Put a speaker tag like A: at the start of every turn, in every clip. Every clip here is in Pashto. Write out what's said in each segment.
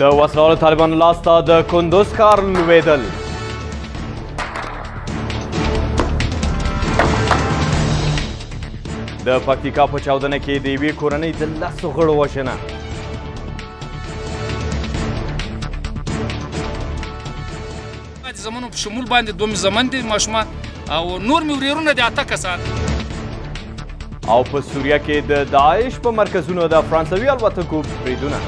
A: د وسلوالو طالبانو لاس ته د کندوز ښار لوېدل د پکتیکا په چاودنه کې د یوې کورنۍ د لسو غړو وژنه
B: د زمونو په شمول باندې دوه زمن دي ماشومان او نور مې ورېرونه دي اته کسان
A: او په سوریه کې د داعش په مرکزونو د فرانسوي الوتکو بریدونه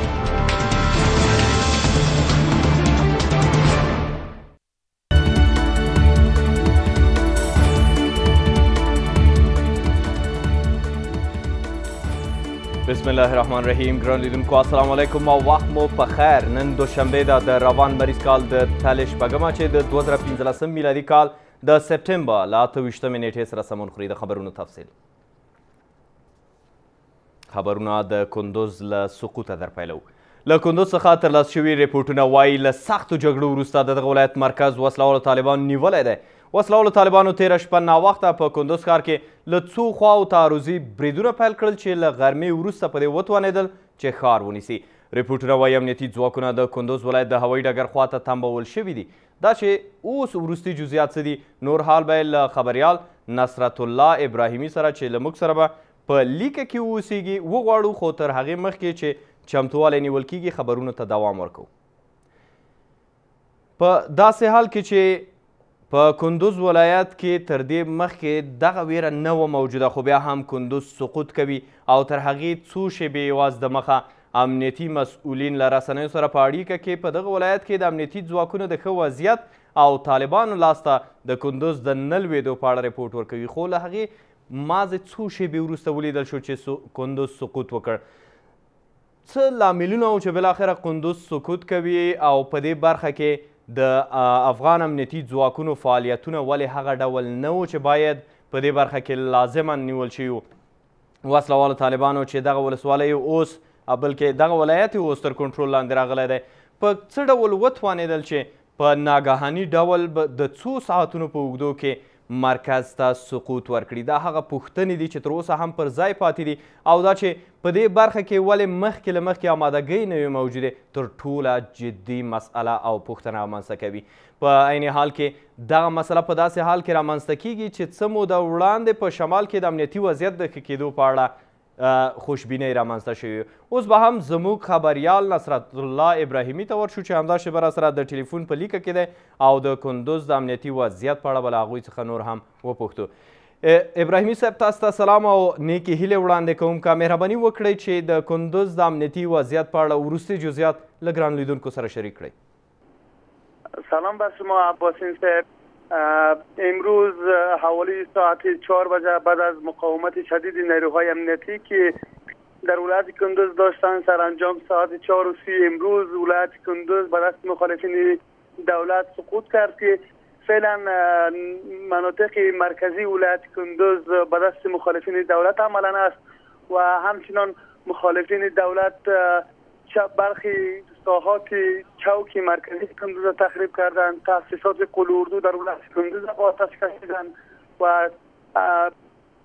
A: بسم الله الرحمن الرحیم ګران لیدونکو السلام علیکم او وخت مو په خیر نن دوشنبه ده د روان مریض کال د تلې شپږمه چې د 2015 میلادي کال د سپټمبر له اته ویشتمې نېټې سره سمون خوري د خبرونو تفصیل خبرونه د کندوز له سقوطه در پیلوو له کندوز څخه ترلاسه شوي رپورټونه وایي له سختو جګړو وروسته د دغه ولایت مرکز وسلهوالو طالبانو نیولی دی وسلهوالو طالبانو تېره شپه ناوخته په کندوز ښار کې له څو خواو تعرضي بریدونه پیل کړل چې له غرمې وروسته په دې وتوانېدل چې ښار ونیسي رپورټونه وایي امنیتي ځواکونه د کندوز ولایت د هوایي ډګر خواته تمبول شوي دي دا چې اوس وروستي جزئیات څه دي نور حال به له خبریال نصرت الله ابراهیمي سره چې له موږ سره به په لیکه کې اوسیږي وغواړو خو تر هغې مخکې چې چمتوالی نیول کیږي خبرونو ته دوام ورکو په داسې حال کې چې په کندوز ولایت کې تر دې مخکې دغه ویره نه و موجوده خو بیا هم کندوز سقوط کوي او تر هغې څو شیبې یواز د مخه امنیتي مسؤلین له رسنیو سره په اړیکه کې په دغه ولایت کې د امنیتي ځواکونو د ښه وضعیت او طالبانو لاسته د کندوز د نه لوېدو په اړه رپورټ ورکوي خو له هغې مازې څو شېبې وروسته ولیدل شو چې کندوز سقوط وکړ. څه لاملونه وو چې بالاخره کندوز سقوط کوي او په دې برخه کې د افغان امنیتي ځواکونو فعالیتونه ولې هغه ډول نه وو چې باید په دې برخه کې لازما نیول شوي وو وسله والو طالبانو چې دغه ولسوالۍ اوس بلکې دغه ولایت اوس تر کنټرول لاندې راغلی دی په څه ډول وتوانېدل چې په ناګهاني ډول به د څو ساعتونو په اوږدو کې مرکز ته سقوط ورکړي دا هغه پوښتنې دي چې تر اوسه هم پر ځای پاتې دي او دا چې په دې برخه کې ولې مخکې له مخکې آمادګۍ نه وي موجودې تر ټوله جدي مسئله او پوښتنه رامنځته کوي په عین حال کې دغه مسله په داسې حال کې رامنځته کیږي چې څه موده وړاندې په شمال کې د امنیتي وضعیت د ښه کېدو په اړه خوشبینۍ رامنځته شوې اوس به هم زموږ خبریال نصرت الله ابراهیمي ته ورشو چې همدا شیبه را سره د ټلیفون په لیکه کې دی او د کندوز د امنیتي وضعیت په اړه به له هغوی څخه نور هم وپوښتو ابراهیمي صاحب تاسو ته سلام او نیکې هیلې وړاندې کوم که مهرباني وکړئ چې د کندوز د امنیتي وضعیت په اړه وروستي جزئیات له ګران لیدونکو سره شریک کړئ
C: سلام بر شما عباسین صاحب امروز حوالی ساعت چهار بجه بعد از مقاومت شدید نیروهای امنیتی که در ولایت کندوز داشتن سرانجام ساعت چهار و سی امروز ولایت کندوز به دست مخالفین دولت سقوط کرد که فعلا مناطق مرکزی ولایت کندوز به دست مخالفین دولت عملا است و همچنان مخالفین دولت چه برخی ساحا کی چوکی مرکزی کندوز تخریب کردند، تاسیسات قول اردو در ولایت کندوز به آتش کشیدند و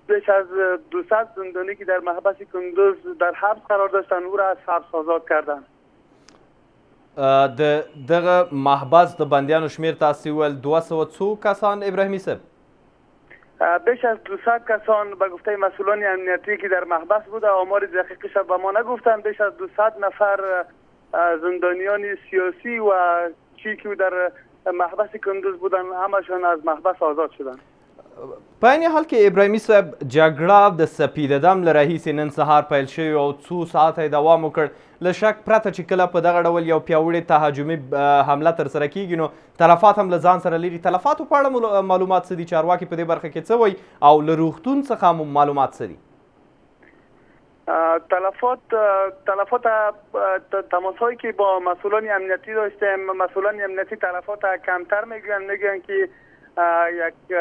C: بیش از دو صد زندانی که در محبس کندوز در حبس قرار داشتند او را از حبس آزاد کردند.
A: د دغه محبس د بندیانو شمیر تاسو ویل 200 څو کسان ابراهیمی صاحب؟
C: بیش از 200 کسان به گفته مسئولان امنیتی که در محبس بوده آمار دقیقش را به ما نگفتند بیش از 200 نفر زندانیان سیاسی و چی که در محبس کندوز بودن همشان از محبس آزاد شدند
A: په عین حال کې ابراهیمي صاحب جګړه د سپیده دم له راهیسې نن سهار پیل شوې او څو ساعته یې دوام وکړ له شک پرته چې کله په دغه ډول یو پیاوړې تهاجمي حمله ترسره کیږي نو تلفات هم له ځان سره لري تلفاتو په اړه معلومات څه دي چارواکي په دې برخه کې څه وایي او له روغتون څخه هم معلومات څه دي
C: تلفات تلفات تماس هایی که با مسئولان امنیتی داشتیم مسئولان امنیتی تلفات کمتر میگویند میگویند که یک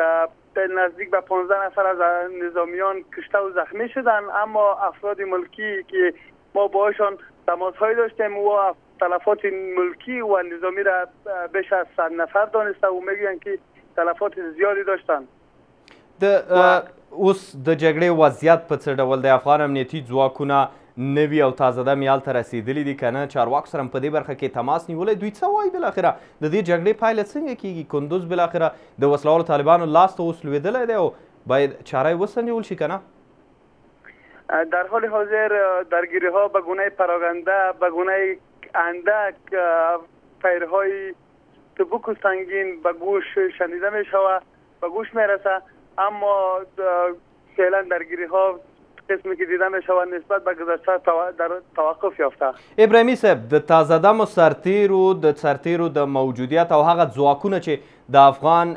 C: نزدیک به 15 نفر از نظامیان کشته و زخمی شدن اما افراد ملکی که ما باشان تماس های داشتیم و تلفات این ملکی و نظامی را بیش از صد نفر دانسته و میگویند که تلفات زیادی داشتند
A: د اوس د جګړې وضعیت په څه ډول دی افغان امنیتي ځواکونه نوي او تازه دمې هلته رسېدلي دي که نه چارواکو سره هم په دې برخه کې تماس نیولی دوی څه وایي بالاخره د دې جګړې پایله څنګه کیږي کندوز بالاخره د وسلهوالو طالبانو لاس ته اوس لوېدلی دی او باید چاره یې وسنجول شي که نه
C: در حال حاضر درگیری ها به گونه پراگنده به گونه اندک پیرهای سبک و سنگین به گوش شنیده می شود به گوش می رسه اما فعلا درگیری ها قسمی که دیده می شود نسبت به گذشته در توقف یافته
A: ابراهیمی صاحب د تازه دمو سرتیرو د سرتیرو د موجودیت او هغه ځواکونه چې د افغان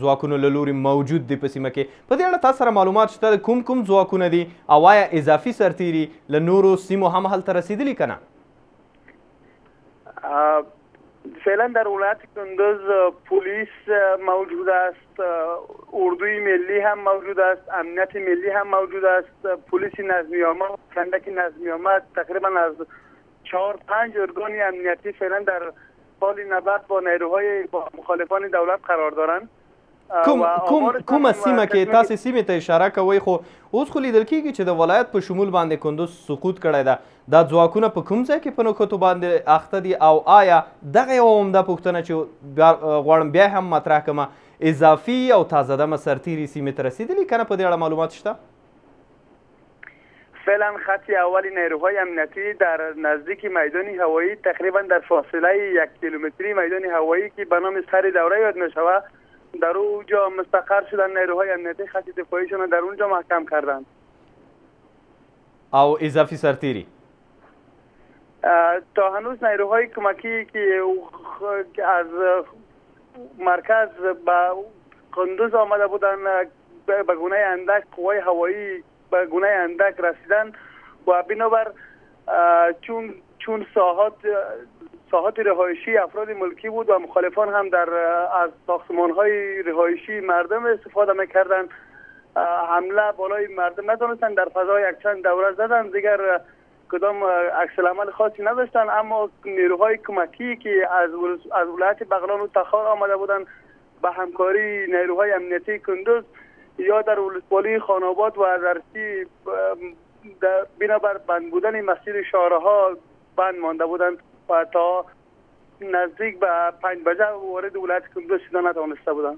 A: ځواکونو له لوري موجود دي په سیمه کې په دې اړه تاسو سره معلومات شته کوم کوم ځواکونه دي او آیا اضافي سرتیري له نورو سیمو هم هلته رسیدلي کنه
C: فعلا در ولایت کندز پلیس موجود است اردوی ملی هم موجود است امنیت ملی هم موجود است پلیس نظمی آمد کندک نظمی آمد تقریبا از چهار پنج ارگان امنیتی فعلا در حال نبرد با نیروهای با مخالفان دولت قرار دارند
A: کوم کوم کومه سیمه کې تاسو سیمه ته اشاره کوئ خو اوس خو لیدل کیږي چې د ولایت په شمول باندې کندوز سقوط کړی ده دا ځواکونه په کوم ځای کې په نښتو باندې اخته دي او آیا دغه یو عمده پوښتنه چې غواړم بیا هم مطرح کړم اضافي او تازه دمه سرتیري سیمې ته رسېدلي که نه په دې اړه معلومات شته
C: فعلا خط اولی نیروهای امنیتی در نزدیک میدان هوایی تقریبا در فاصله یک کیلومتری میدان هوایی که به نام سر دوره یاد می شود در اونجا مستقر شدن نیروهای امنیتی خط دفاعیشون در اونجا محکم کردن
A: او اضافی سرتیری
C: تا هنوز نیروهای کمکی که از مرکز به قندوز آمده بودن به گونه اندک قوای هوایی به گونه اندک رسیدن و بنابر چون چون ساحات ساحات رهایشی افراد ملکی بود و مخالفان هم در از ساختمان های رهایشی مردم استفاده میکردند حمله بالای مردم ندانستند در فضا یک چند دوره زدن دیگر کدام عکس عمل خاصی نداشتند اما نیروهای کمکی که از از ولایت بغلان و تخار آمده بودند به همکاری نیروهای امنیتی کندز یا در ولسوالی خاناباد و ازرسی بنابر بند بودن مسیر شارها بند مانده بودند و تا نزدیک به پنج بجه وارد ولایت کندز شده نتوانسته بودن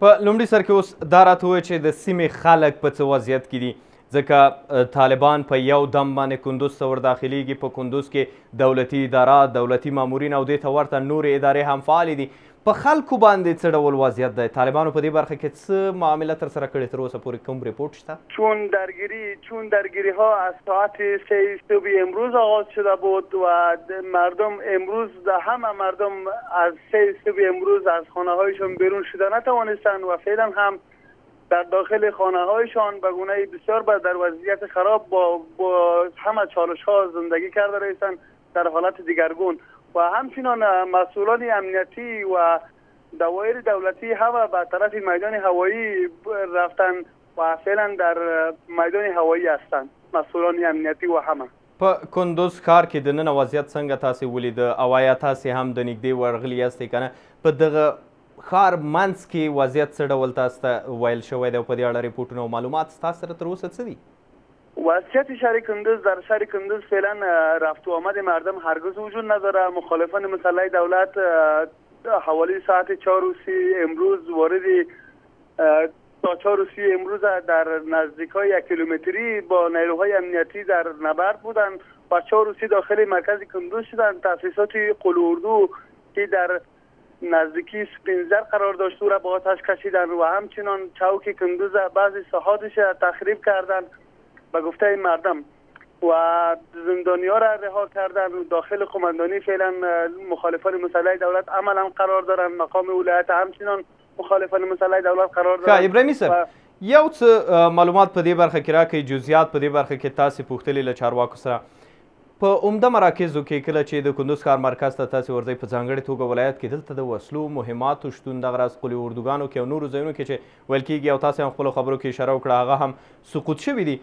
A: په لومړي سر کې اوس دا راته وایي چې د سیمې خلک په څه وضعیت کې دي ځکه طالبان په یو دم باندې کندوز ته ورداخلیږي په کندوز کې دولتي اداره دولتي مامورین او دې ته ورته نورې ادارې هم فعالې دي په خلکو باندې څه ډول وضعیت دی؟ طالبانو په دې برخه کې څه معامله تر سره کړې؟ تر اوسه پورې کوم رپوټ شته؟
C: چون درگیری چون درگیری ها از ساعت سه صبح امروز آغاز شده بود و مردم امروز همه مردم از سه صبح امروز از خانه هایشان بیرون شده نتوانستند و فعلا هم در داخل خانه هایشان به گونه بسیار بر در وضعیت خراب با, با همه چالش ها زندگی کرده رایستند در حالت دیگرگون و همچنان مسئولان امنیتی و دوایر دولتی هم به طرف میدان هوایی رفتن و فعلا در میدان هوایی هستند مسئولان امنیتی و همه
A: په کندوز ښار کې د نن وضعیت څنګه تاسو ولید او آیا تاسو هم د نږدې ورغلی یاستئ کنه په دغه ښار منځ کې وضعیت څه ډول تاسو ته ویل شوی دی او په دې اړه رپورټونه او معلومات ستاسو سره تر اوسه څه دي
C: وضعیت شهر کندز در شهر کندز فعلا رفت و آمد مردم هرگز وجود نداره مخالفان مسلح دولت حوالی ساعت چهار و سی امروز وارد تا چهار و سی امروز در نزدیک های یک کیلومتری با نیروهای امنیتی در نبرد بودند و چهار و سی داخل مرکز کندوز شدند تاسیسات قلوردو که در نزدیکی سپینزر قرار داشت او را به آتش کشیدند و همچنان چوک کندوز بعضی سهادش را تخریب کردند به گفته مردم و زندانی ها را رها کردند و داخل قماندانی فعلا مخالفان مسلح دولت عملا قرار دارند مقام ولایت همچنان مخالفان مسلح دولت قرار دارند
A: ابراهیمی سر یو څه معلومات په دې برخه کې راکړئ جزئیات په دې برخه کې تاسو پوښتلې له چارواکو سره په عمده مراکزو کې کله چې د کندوز ښار مرکز ته تاسې ورځئ په ځانګړې توګه ولایت کې دلته د وسلو مهماتو شتون دغه راز قلي اردوګانو کې او نورو ځایونو کې چې ویل کېږي او تاسې هم خپلو خبرو کې اشاره وکړه هغه هم سقوط شوي دي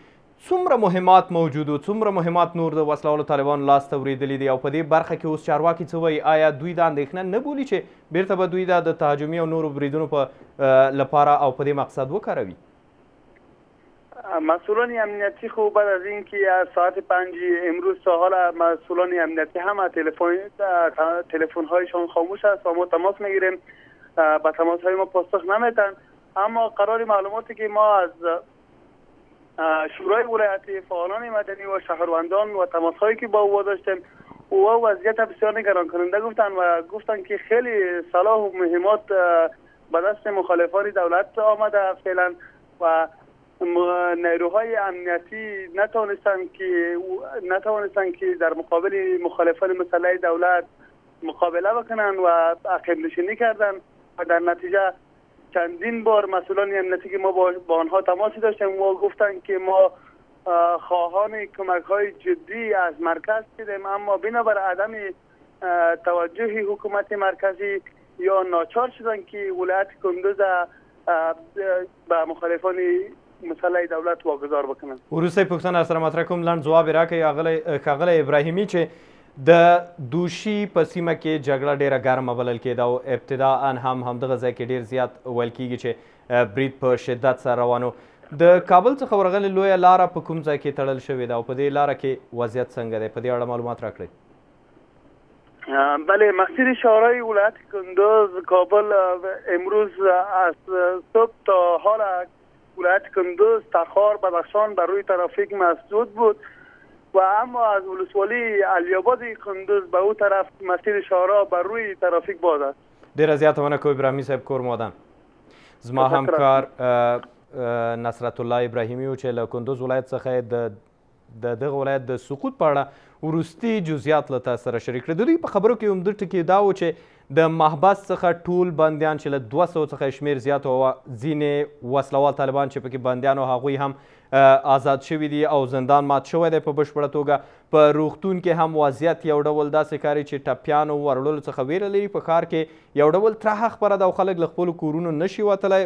A: څومره مهمات موجود او څومره مهمات نور د وسلوالو طالبانو لاس ته ورېدلي دي او په دې برخه کې اوس چارواکي څه وایي آیا دوی دا اندېښنه نه بولي چې بیرته به دوی دا د تهاجمي او نورو بریدونو په لپاره او په دې مقصد وکاروي
C: مسئولان امنیتی خو بعد از این که از ساعت پنج امروز تا حال مسئولان امنیتی هم تلفن هایشان خاموش است و ما تماس میگیریم به تماس های ما پاسخ نمیتن اما قرار معلوماتی که ما از شورای ولایتی فعالان مدنی و شهروندان و تماس هایی که با او داشتیم او وضعیت بسیار نگران کننده گفتن و گفتن که خیلی صلاح و مهمات به دست مخالفان دولت آمده فعلا و نیروهای امنیتی نتوانستند که نتوانستند که در مقابل مخالفان مسلح دولت مقابله بکنند و عقب نشینی کردند و در نتیجه چندین بار مسئولان امنیتی که ما با, با آنها تماسی داشتیم ما گفتند که ما خواهان کمک های جدی از مرکز شدیم اما بنابر عدم توجه حکومت مرکزی یا ناچار شدن که ولایت کندوز به مخالفان مسلح دولت واگذار بکنن
A: وروسته پوښتنه سره مطرح کوم لند جواب راکړي اغلی خغلی ابراهیمی چې د دوشي په سیمه کې جګړه ډیره ګرمه بلل کېده او ابتدا ان هم همدغه ځای کې ډیر زیات ویل کېږي چې برید په شدت سره روانو د کابل څخه ورغلې لویه لاره په کوم ځای کې تړل شوې ده او په دې لاره کې وضعیت څنګه دی په دې اړه معلومات راکړئ
C: بله مسیر شهرهای ولایت کندوز کابل امروز از صبح تا حال ولایت کندوز تخار بدخشان بر روی ترافیک مسدود بود و اما از ولسوالی الیاباد کندوز به او طرف مسیر شهرها بر روی ترافیک باز است
A: دیر از یادتونه که ابراهیمی صاحب کور مادن زما همکار نصرت الله ابراهیمی و چې له کندوز ولایت څخه د د دغه ولایت د سقوط په اړه وروستي جزئیات له تاسو سره شریک کړل د دوی په خبرو کې عمده ټکی دا و چې د محبس څخه ټول بندیان چې له 200 څخه شمیر زیات او ځینې وسلوال طالبان چې پکې بندیان او هغوی هم آزاد شوي دي او زندان مات شوی دی په بشپړه توګه په روغتون کې هم وضعیت یو ډول داسې کاری چې ټپیانو ورړلو څخه ویره لري په ښار کې یو ډول ترهه خپره ده او خلک له خپلو کورونو نشي وتلی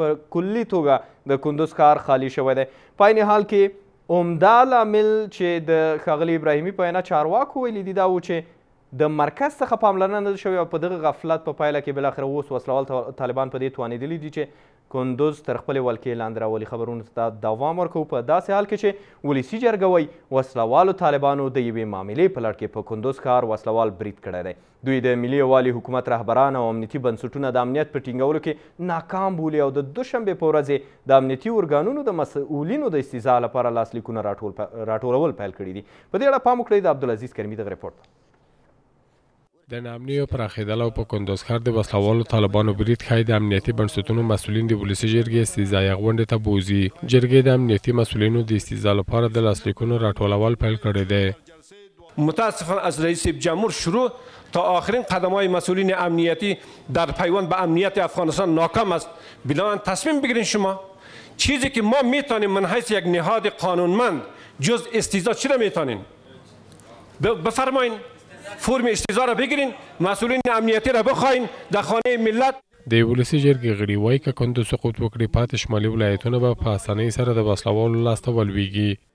A: په کلي توګه د کندوز ښار خالي شوی دی. په عین حال کې عمده لامل چې د ښاغلي ابراهیمي په وینا چارواکو ویلي دي دا و چې د مرکز څخه پاملرنه نه ده شوې او په دغه غفلت په پایله کې بالاخره اوس وسلوال طالبان په دې توانېدلي دي چې کندوز تر خپلې ولکې لاندې راولي خبرونو ته دا دوام ورکوو په داسې حال کې چې ولسي جرګه وایي وسلوالو طالبانو د یوې معاملې په لړ کې په کندوز ښار وسلوال برید کړی دی دوی د ملي یووالي حکومت رهبران او امنیتي بنسټونه د امنیت په ټینګولو کې ناکام بولي او د دوشنبې په ورځ یې د امنیتي ارګانونو د مسؤلینو د استیضاح لپاره لاسلیکونه راټولول پیل کړي دي. په دې اړه پام وکړئ د عبدالعزیز کریمي دغه رپورټ ته.
D: د ناامنیو پراخېدل او په کندز ښار د وسله والو طالبانو برید ښايي د امنیتي بنسټونو مسؤلین د ولسي جرګې استیضاحیه غونډې ته بوځي. جرګې د امنیتي مسؤلینو د استیضاح لپاره د لاسلیکونو راټولول پیل کړی دی.
E: متاسفم از رئیس صیب جمهور شروع تا آخرین قدم های مسئولین امنیتی در پیوند به امنیت افغانستان ناکام است بناا تصمیم بگیرین شما چیزی که ما می توانیم من حیث یک نهاد قانونمند جز استیضاح چی را می توانین بفرمایین فرم استیضاح را بگیرین مسئولین امنیتی را بخواهین در خانه ملت.
D: د ولسي جرګې غړي وايي، که کندز سقوط وکړي، پاتې شمالي ولایتونه به په اسانۍ سره د وسلهوالو لاسته
F: ولوېږي.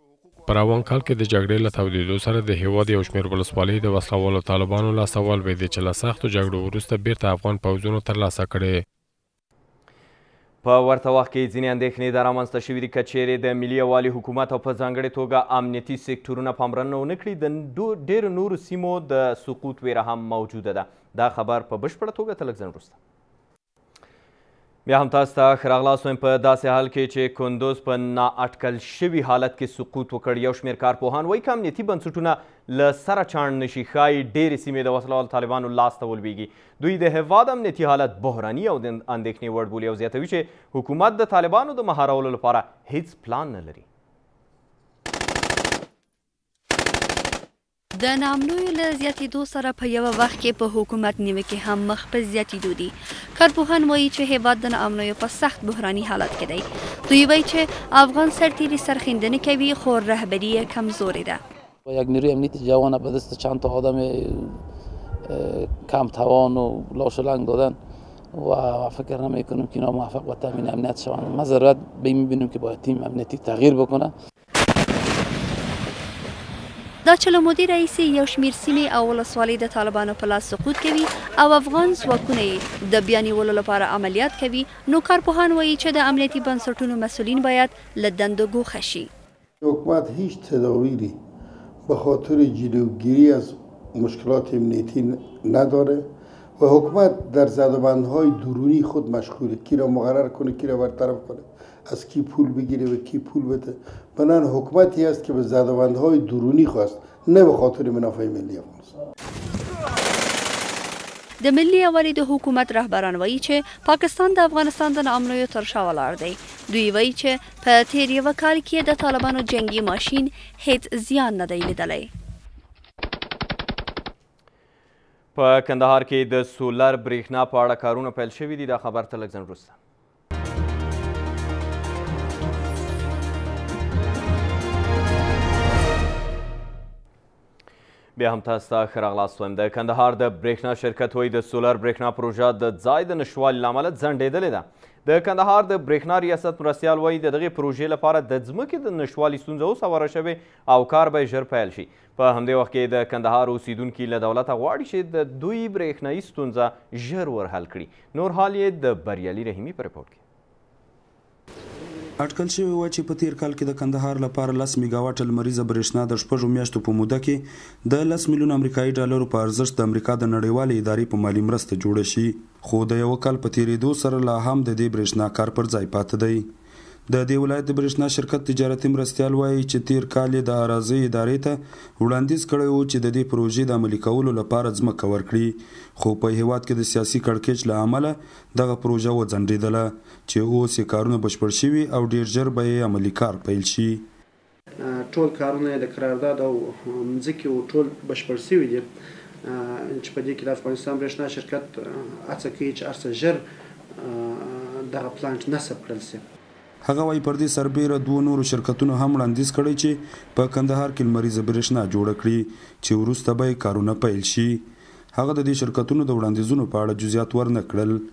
D: په روان کال کې د جګړې له تودېدو سره د هېواد یو شمېر ولسوالۍ د وسله والو طالبانو لاسته ولوېدې چې له سختو جګړو وروسته بېرته افغان پوځونو ترلاسه کړې.
A: په ورته وخت کې ځینې اندېښنې دا رامنځته شوې دي که چېرې د ملي یووالي حکومت او په ځانګړې توګه امنیتي سکټورونه پاملرنه ونه کړي د ډېرو نورو سیمو د سقوط وېره هم موجوده ده دا خبر په بشپړه توګه تر لږ ځنډ وروسته بیا هم تاسو ته ښه راغلاست وایم په داسې حال کې چې کندوز په نااټکل شوي حالت کې سقوط وکړ یو شمېر کارپوهان وایي که امنیتي بنسټونه له سره چاڼ نه شي ښایي ډېرې سیمې د وسلهوالو طالبانو لاس ته ولویږي دوی د هېواد امنیتي حالت بحراني او د اندېښنې وړ بولي او زیاتوي چې حکومت د طالبانو د مهارولو لپاره هیڅ پلان نه لري
G: د ناامنیو له زیاتیدو سره په یوه وخت کې په حکومت نیوکې هم مخ په زیاتیدو دي. کارپوهان وایي چې هیواد د ناامنیو په سخت بحراني حالت کې دی. دوی وایي چې افغان سرتیري سرښیندنې کوي خو رهبري یې کمزورې ده.
H: و یک نیروی امنیتی جوان به دست چند تا آدم کم توان و لاش و لنگ دادن و فکر نمی کنم که اینا موفق به تامین امنیت شوند ما ضرورت به این میبینم که باید تیم امنیتی تغییر بکنه
G: دا چې له مودې راهیسې یو شمېر سیمې او ولسوالۍ د طالبانو په لاس سقوط کوي او افغان ځواکونه یې د بیا نیولو لپاره عملیات کوي نو کارپوهان وایي چې د امنیتي بنسټونو مسؤلین باید له دندو ګوښه شي.
I: حکومت هیچ تدابیری به خاطر جلوگیری از مشکلات امنیتی نداره و حکومت در زدوبندهای درونی خود مشغوله کی را مقرر کنه کی را برطرف کنه از کی پول بگیری و کی پول بده بنان حکومتی است که به زدوندهای درونی خواست نه به خاطر منافع ملی افغانستان
G: د ملي یوالي د حکومت رهبران وایي چې پاکستان د افغانستان د ناامنیو تر شا ولاړ دی دوی وایي چې په تیر یوه کال کې د طالبانو جنگي ماشین هیڅ زیان نه دی لیدلی
A: په کندهار کې د سولر برېښنا په اړه کارونه پیل شوي دي دا خبر ته لږ ځنډ وروسته بیا هم تاسو ته ښه راغلاست وایم د کندهار د برېښنا شرکت وایي د سولر برېښنا پروژه د ځای د نشتوالي له امله ځنډېدلې ده د کندهار د برېښنا ریاست مرستیال وایي د دغې پروژې لپاره د ځمکې د نشتوالي ستونزه اوس هواره شوې او کار به ژر پیل شي په همدې وخت کې د کندهار اوسیدونکي له دولته غواړي چې د دوی برېښنايي ستونزه ژر ورحل کړي. نور حال یې د بریالي رحیمي په رپورټ کې.
J: اټکل شوې وه چې په تېر کال کې د کندهار لپاره لس میګاواټه لمریزه برېښنا د شپږو میاشتو په موده کې د لس میلیون امریکایي ډالرو په ارزښت د امریکا د نړیوالې ادارې په مالي مرسته جوړه شي، خو د یوه کال په تېرېدو سره لا هم د دې برېښنا کار پر ځای پاتې دی. د دې ولایت د برېښنا شرکت تجارتي مرستیال وايي چې تېر کال یې د اراضیو ادارې ته وړاندیز کړی و چې د دې پروژې د عملي کولو لپاره ځمکه ورکړي، خو په هېواد کې د سیاسي کړکېچ له امله دغه پروژه وځنډېدله چې اوس یې کارونه بشپړ شوي او ډېر ژر به یې عملي کار پیل شي.
K: ټول کارونه یې د قرارداد او مځکې و ټول بشپړ شوي دي چې په دې کې د افغانستان برېښنا شرکت هڅه کوي چې هرڅه ژر دغه پلانټ نصب کړل شي.
J: هغه وايي، پر دې سربېره دوو نورو شرکتونو هم وړاندیز کړی چې په کندهار کې لمریزه برېښنا جوړه کړي چې وروسته به یې کارونه پیل شي. هغه د دې شرکتونو د وړاندیزونو په اړه جزیات ورنه کړل.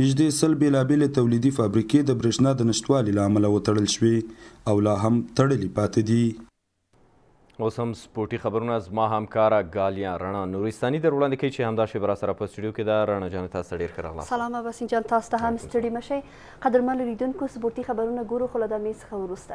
J: نژدې سل بېلابېلې تولیدي فابریکې د برېښنا د نشتوالي له امله وتړل شوې او لا هم تړلي پاتې دي.
A: اوس هم سپورټي خبرونه زما همکاره ګالیا رڼا نورستاني در وړاندې کوي چې همدا شېبه راسره په سټوډیو کې ده. رڼا جانې تاسو ته ډېر ښه راغلاست.
L: سلام اباسین جان تاسو ته هم ستړي مه شئ. قدرمنو لیدونکو سپورټي خبرونه ګورو خو له دا مېز څخه وروسته.